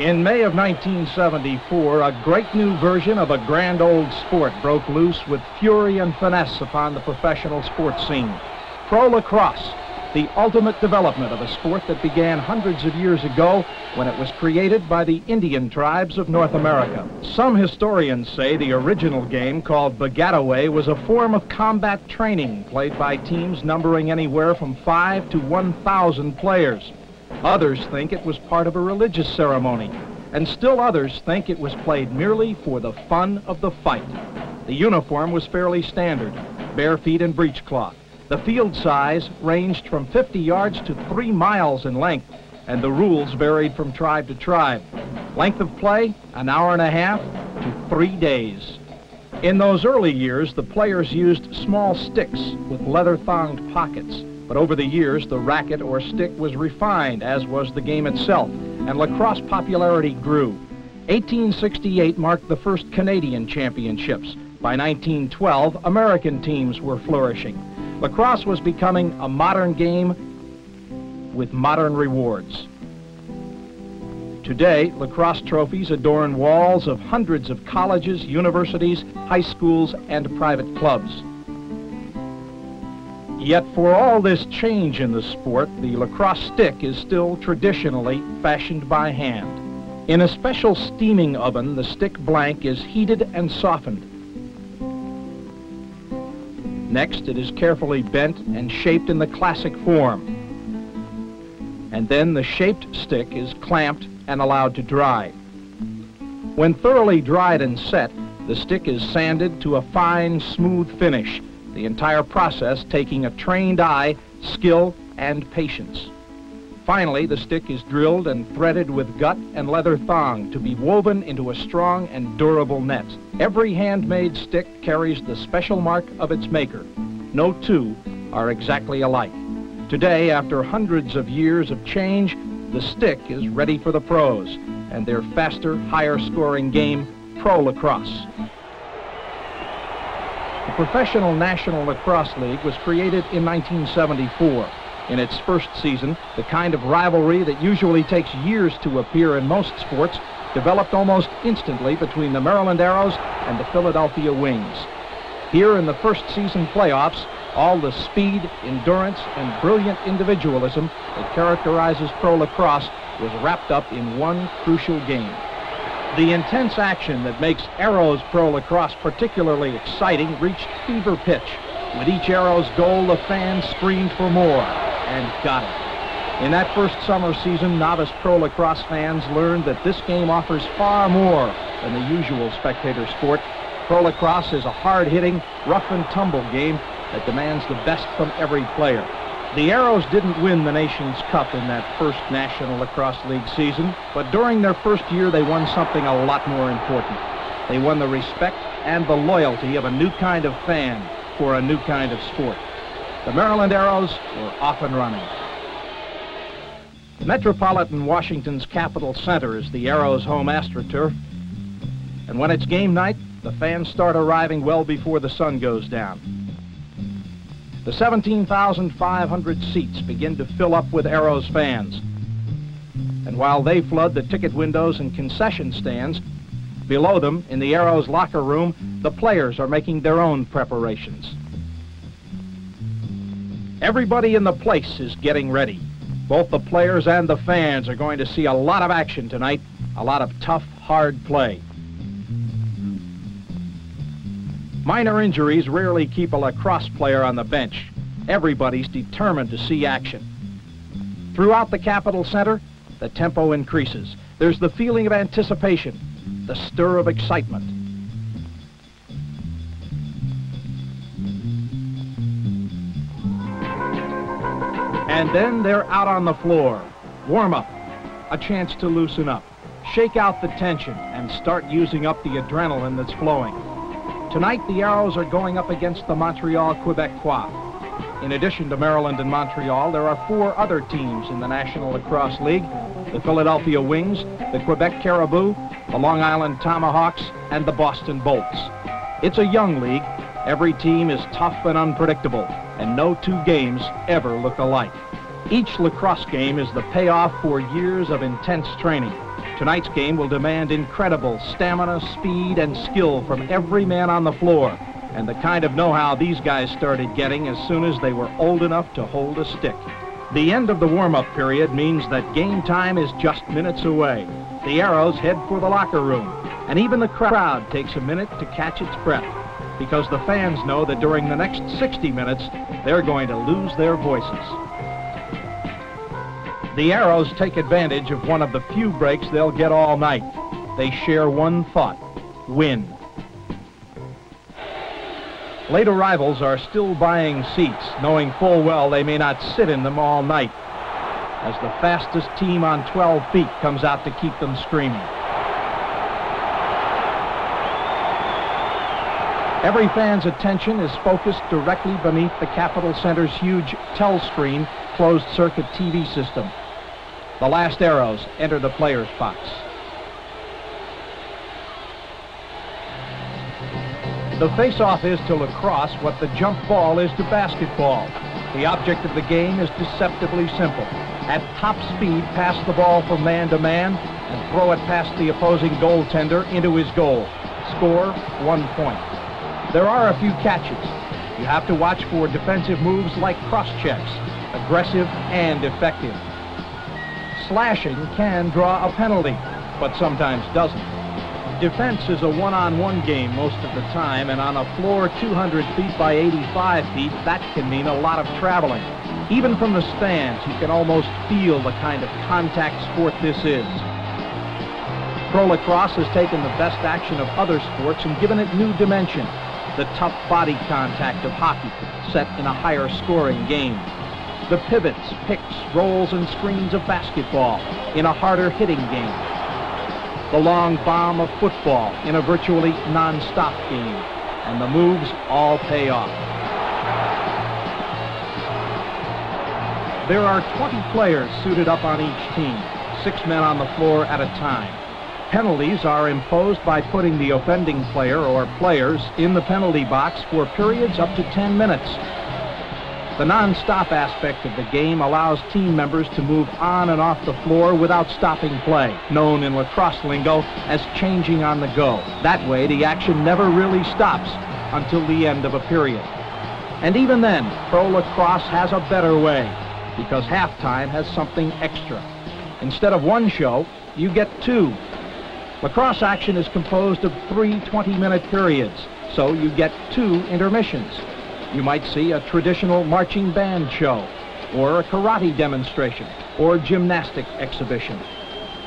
In May of 1974, a great new version of a grand old sport broke loose with fury and finesse upon the professional sports scene. Pro lacrosse, the ultimate development of a sport that began hundreds of years ago when it was created by the Indian tribes of North America. Some historians say the original game called Bagataway was a form of combat training played by teams numbering anywhere from 5 to 1,000 players. Others think it was part of a religious ceremony, and still others think it was played merely for the fun of the fight. The uniform was fairly standard, bare feet and breechcloth. The field size ranged from 50 yards to 3 miles in length, and the rules varied from tribe to tribe. Length of play, an hour and a half to three days. In those early years, the players used small sticks with leather-thonged pockets. But over the years, the racket or stick was refined, as was the game itself, and lacrosse popularity grew. 1868 marked the first Canadian championships. By 1912, American teams were flourishing. Lacrosse was becoming a modern game with modern rewards. Today, lacrosse trophies adorn walls of hundreds of colleges, universities, high schools, and private clubs. Yet for all this change in the sport, the lacrosse stick is still traditionally fashioned by hand. In a special steaming oven, the stick blank is heated and softened. Next, it is carefully bent and shaped in the classic form. And then the shaped stick is clamped and allowed to dry. When thoroughly dried and set, the stick is sanded to a fine, smooth finish, the entire process taking a trained eye, skill, and patience. Finally, the stick is drilled and threaded with gut and leather thong to be woven into a strong and durable net. Every handmade stick carries the special mark of its maker. No two are exactly alike. Today, after hundreds of years of change, the stick is ready for the pros and their faster, higher scoring game, pro lacrosse. The Professional National Lacrosse League was created in 1974. In its first season, the kind of rivalry that usually takes years to appear in most sports developed almost instantly between the Maryland Arrows and the Philadelphia Wings. Here in the first season playoffs, all the speed, endurance, and brilliant individualism that characterizes pro lacrosse was wrapped up in one crucial game. The intense action that makes Arrows pro lacrosse particularly exciting reached fever pitch. With each Arrows goal, the fans screamed for more and got it. In that first summer season, novice pro lacrosse fans learned that this game offers far more than the usual spectator sport. Pro lacrosse is a hard-hitting, rough-and-tumble game that demands the best from every player. The Arrows didn't win the Nation's Cup in that first National Lacrosse League season, but during their first year, they won something a lot more important. They won the respect and the loyalty of a new kind of fan for a new kind of sport. The Maryland Arrows were off and running. Metropolitan Washington's Capitol Center is the Arrows' home astroturf. And when it's game night, the fans start arriving well before the sun goes down. The 17,500 seats begin to fill up with Arrows fans. And while they flood the ticket windows and concession stands, below them, in the Arrows locker room, the players are making their own preparations. Everybody in the place is getting ready. Both the players and the fans are going to see a lot of action tonight, a lot of tough, hard play. Minor injuries rarely keep a lacrosse player on the bench. Everybody's determined to see action. Throughout the Capitol Center, the tempo increases. There's the feeling of anticipation, the stir of excitement. And then they're out on the floor. Warm up, a chance to loosen up, shake out the tension, and start using up the adrenaline that's flowing. Tonight, the Arrows are going up against the Montreal Quebecois. In addition to Maryland and Montreal, there are four other teams in the National Lacrosse League, the Philadelphia Wings, the Quebec Caribou, the Long Island Tomahawks, and the Boston Bolts. It's a young league. Every team is tough and unpredictable, and no two games ever look alike. Each lacrosse game is the payoff for years of intense training. Tonight's game will demand incredible stamina, speed, and skill from every man on the floor, and the kind of know-how these guys started getting as soon as they were old enough to hold a stick. The end of the warm-up period means that game time is just minutes away. The Arrows head for the locker room, and even the crowd takes a minute to catch its breath because the fans know that during the next 60 minutes, they're going to lose their voices. The Arrows take advantage of one of the few breaks they'll get all night. They share one thought, win. Late arrivals are still buying seats, knowing full well they may not sit in them all night, as the fastest team on 12 feet comes out to keep them screaming. Every fan's attention is focused directly beneath the Capitol Center's huge Telscreen closed-circuit TV system. The last arrows enter the player's box. The face-off is to lacrosse what the jump ball is to basketball. The object of the game is deceptively simple. At top speed, pass the ball from man to man and throw it past the opposing goaltender into his goal. Score, one point. There are a few catches. You have to watch for defensive moves like cross-checks, aggressive and effective slashing can draw a penalty, but sometimes doesn't. Defense is a one-on-one -on -one game most of the time, and on a floor 200 feet by 85 feet, that can mean a lot of traveling. Even from the stands, you can almost feel the kind of contact sport this is. Pro lacrosse has taken the best action of other sports and given it new dimension. The tough body contact of hockey, set in a higher scoring game the pivots, picks, rolls, and screens of basketball in a harder hitting game. The long bomb of football in a virtually non-stop game. And the moves all pay off. There are 20 players suited up on each team, six men on the floor at a time. Penalties are imposed by putting the offending player or players in the penalty box for periods up to 10 minutes. The non-stop aspect of the game allows team members to move on and off the floor without stopping play, known in lacrosse lingo as changing on the go. That way, the action never really stops until the end of a period. And even then, pro lacrosse has a better way because halftime has something extra. Instead of one show, you get two. Lacrosse action is composed of three 20-minute periods, so you get two intermissions you might see a traditional marching band show, or a karate demonstration, or gymnastic exhibition.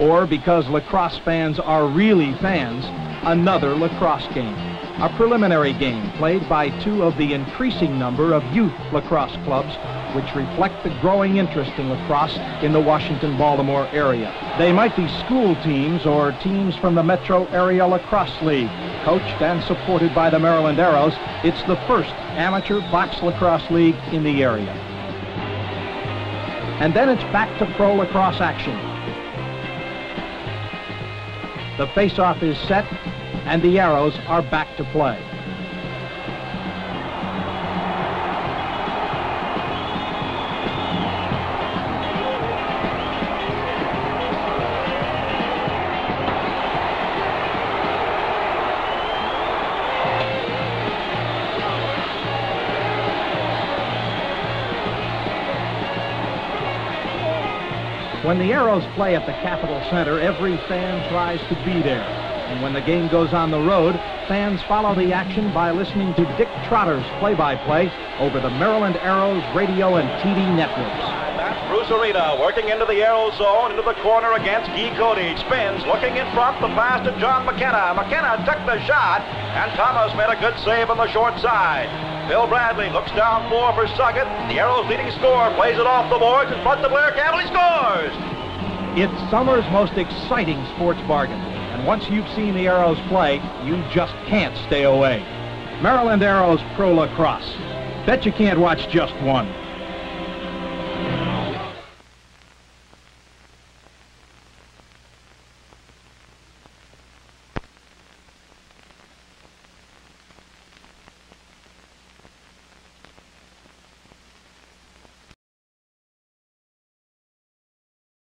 Or, because lacrosse fans are really fans, another lacrosse game. A preliminary game played by two of the increasing number of youth lacrosse clubs which reflect the growing interest in lacrosse in the Washington-Baltimore area. They might be school teams or teams from the Metro Area Lacrosse League. Coached and supported by the Maryland Arrows, it's the first amateur box lacrosse league in the area. And then it's back to pro lacrosse action. The face-off is set, and the Arrows are back to play. When the Arrows play at the Capitol Center, every fan tries to be there. And when the game goes on the road, fans follow the action by listening to Dick Trotter's play-by-play over the Maryland Arrows radio and TV networks. That's Bruce Arena working into the Arrow zone, into the corner against Guy Cody. Spins, looking in front, the pass to John McKenna. McKenna took the shot, and Thomas made a good save on the short side. Bill Bradley looks down floor for Suggett. The Arrows leading score plays it off the boards in front of Blair Campbell. He scores! It's summer's most exciting sports bargain. And once you've seen the Arrows play, you just can't stay away. Maryland Arrows Pro Lacrosse. Bet you can't watch just one.